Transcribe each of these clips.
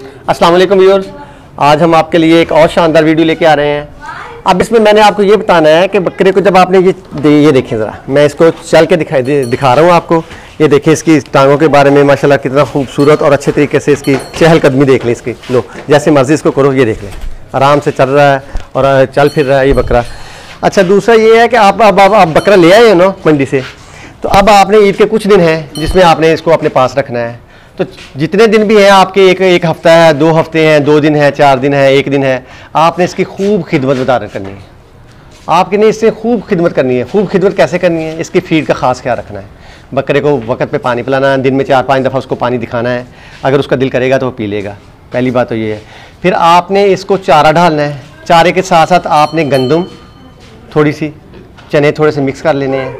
अस्सलाम वालेकुम व्यूअर्स। आज हम आपके लिए एक और शानदार वीडियो लेके आ रहे हैं। अब इसमें मैंने आपको ये बताना है कि बकरे को जब आपने ये दे, ये देखें ज़रा। मैं इसको चल के दिखाई दे, दिखा रहा हूँ आपको। ये देखें इसकी टांगों के बारे में माशाल्लाह कितना खूबसूरत और अच्छे तरीके से इसकी चहलकदमी देख लें इसकी। लो जैसे मर्ज़ी इसको करो ये देख लें। आराम से चल रहा है और चल फिर रहा है ये बकरा। अच्छा दूसरा ये है कि आप अब आप, आप बकरा ले आए हो ना मंडी से। तो अब आपने ईद के कुछ दिन हैं जिसमें आपने इसको अपने पास रखना है। तो जितने दिन भी हैं आपके, एक एक हफ़्ता है, दो हफ़्ते हैं, दो दिन है, चार दिन है, एक दिन है, आपने इसकी खूब खिदमत बता करनी है। आपके ने इससे खूब खिदमत करनी है। खूब खिदमत कैसे करनी है? इसकी फ़ीड का खास ख्याल रखना है। बकरे को वक्त पे पानी पिलाना है, दिन में चार, पाँच दफ़ा उसको पानी दिखाना है। अगर उसका दिल करेगा तो वो पी लेगा। पहली बात तो ये है। फिर आपने इसको चारा डालना है। चारे के साथ साथ आपने गंदम थोड़ी सी, चने थोड़े से मिक्स कर लेने हैं।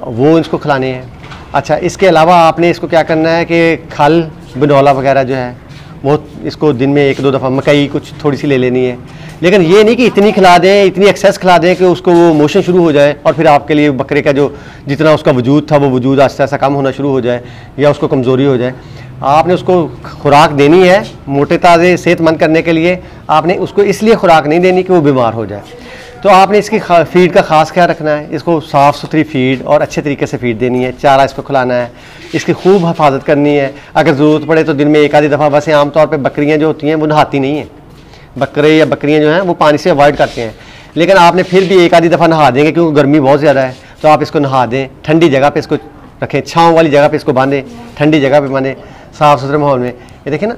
वो इसको खिलाने हैं। अच्छा इसके अलावा आपने इसको क्या करना है कि खल बनौला वगैरह जो है, वो इसको दिन में एक दो दफ़ा मकई कुछ थोड़ी सी ले लेनी है। लेकिन ये नहीं कि इतनी खिला दें, इतनी एक्सेस खिला दें कि उसको वो मोशन शुरू हो जाए और फिर आपके लिए बकरे का जो जितना उसका वजूद था, वो वजूद आस्ता आस्ता कम होना शुरू हो जाए या उसको कमज़ोरी हो जाए। आपने उसको खुराक देनी है, मोटे ताज़े, सेहतमंद करने के लिए। आपने उसको इसलिए खुराक नहीं देनी कि वो बीमार हो जाए। तो आपने इसकी फ़ीड का ख़ास ख्याल रखना है। इसको साफ़ सुथरी फ़ीड और अच्छे तरीके से फ़ीड देनी है। चारा इसको खिलाना है। इसकी खूब हिफाजत करनी है। अगर ज़रूरत पड़े तो दिन में एक आधी दफ़ा वैसे आमतौर पर बकरियाँ जो होती हैं, वो नहाती नहीं हैं। बकरे या बकरियाँ जो हैं, वो पानी से अवॉइड करते हैं। लेकिन आपने फिर भी एक आधी दफ़ा नहा देंगे क्योंकि गर्मी बहुत ज़्यादा है। तो आप इसको नहा दें। ठंडी जगह पर इसको रखें। छाँव वाली जगह पर इसको बांधें। ठंडी जगह पर बांधें। साफ़ सुथरे माहौल में। ये देखें ना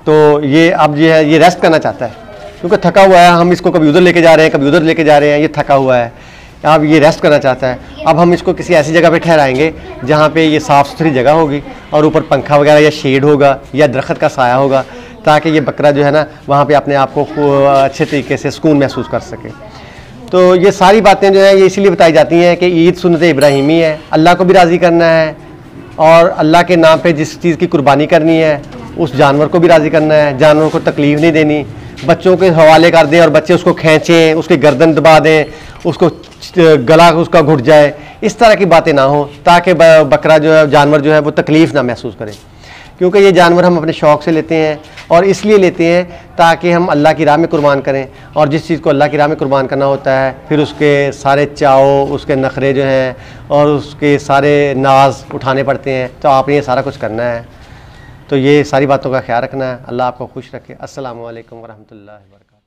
तो ये अब जो है, ये रेस्ट करना चाहता है। क्योंकि थका हुआ है, हम इसको कभी उधर लेके जा रहे हैं, कभी उधर लेके जा रहे हैं, ये थका हुआ है। अब ये रेस्ट करना चाहता है। अब हम इसको किसी ऐसी जगह पे ठहराएँगे जहाँ पे ये साफ़ सुथरी जगह होगी और ऊपर पंखा वगैरह या शेड होगा या दरख्त का साया होगा, ताकि ये बकरा जो है ना, वहाँ पे अपने आप को अच्छे तरीके से सुकून महसूस कर सके। तो ये सारी बातें जो है, ये इसीलिए बताई जाती हैं कि ईद सुनत इब्राहिमी है। अल्लाह को भी राज़ी करना है और अल्लाह के नाम पर जिस चीज़ की कुर्बानी करनी है, उस जानवर को भी राज़ी करना है। जानवर को तकलीफ़ नहीं देनी। बच्चों के हवाले कर दें और बच्चे उसको खींचें, उसके गर्दन दबा दें, उसको गला उसका घुट जाए, इस तरह की बातें ना हो, ताकि बकरा जो है, जानवर जो है, वो तकलीफ़ ना महसूस करें। क्योंकि ये जानवर हम अपने शौक़ से लेते हैं और इसलिए लेते हैं ताकि हम अल्लाह की राह में कुर्बान करें। और जिस चीज़ को अल्लाह की राह में कुर्बान करना होता है, फिर उसके सारे चाओ उसके नखरे जो हैं और उसके सारे नाज उठाने पड़ते हैं। तो आपने ये सारा कुछ करना है। तो ये सारी बातों का ख्याल रखना है। अल्लाह आपको खुश रखे। असल वरहमल वरहमतुल्लाहि